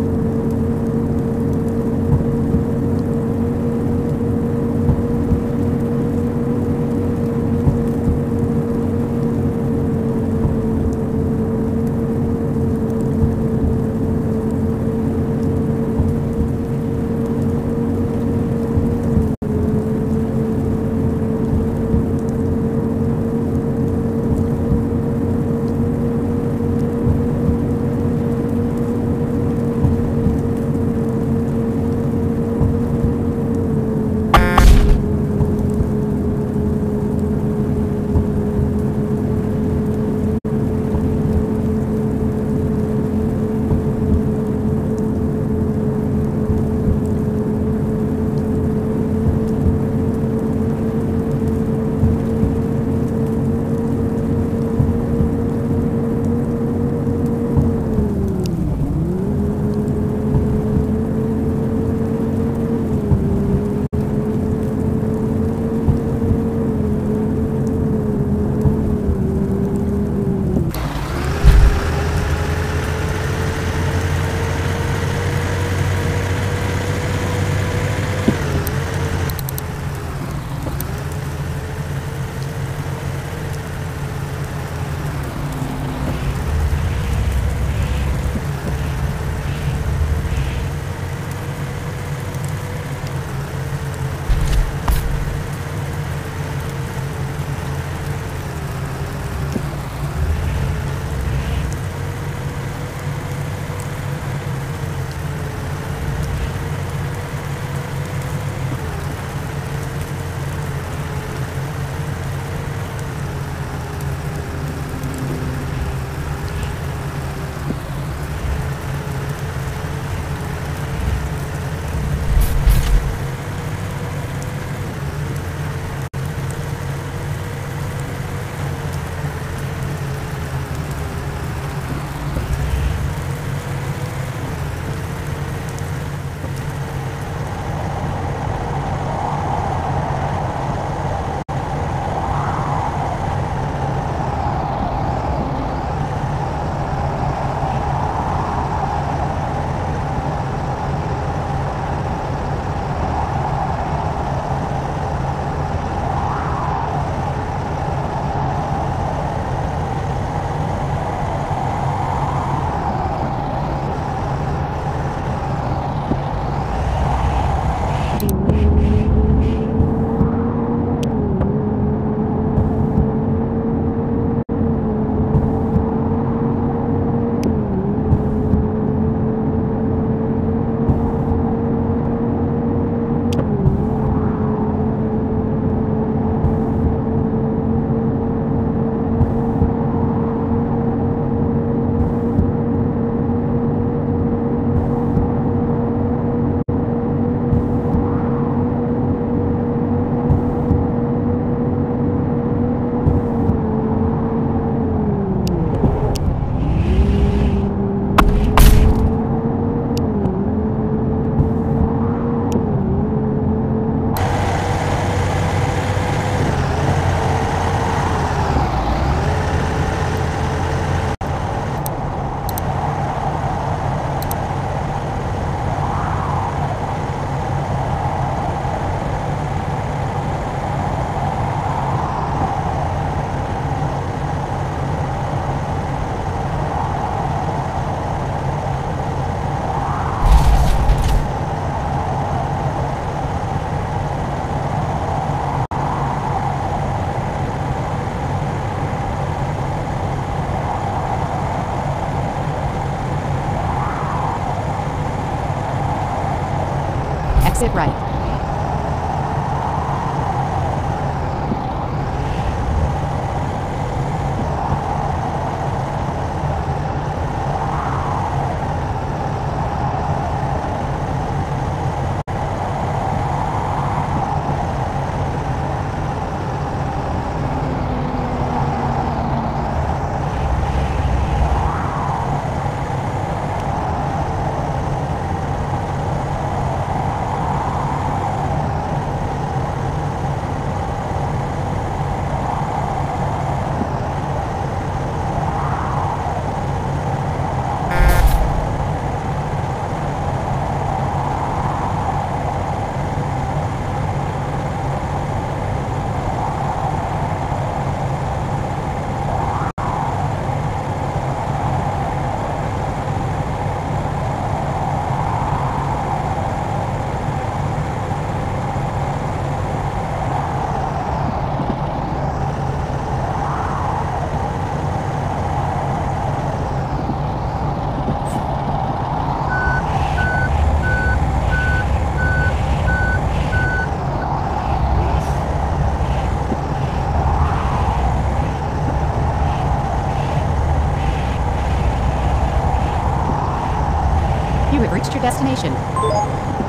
you Exit right. Have reached your destination.